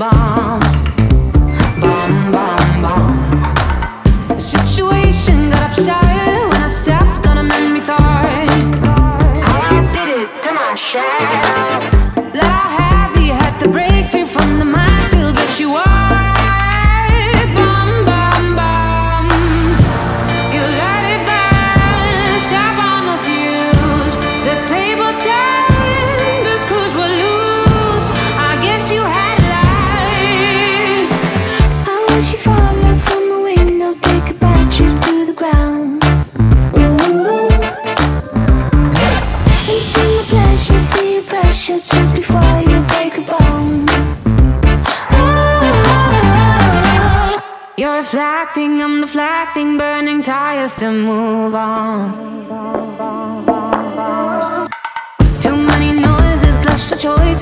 bombs. Bomb, bomb, bomb. The situation got upside when I stepped on a memory thought. How I did it to myself. just before you break a bone. You're reflecting, I'm deflecting Burning tires to move on. Too many noises, clash the choice.